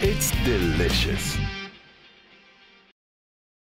It's delicious.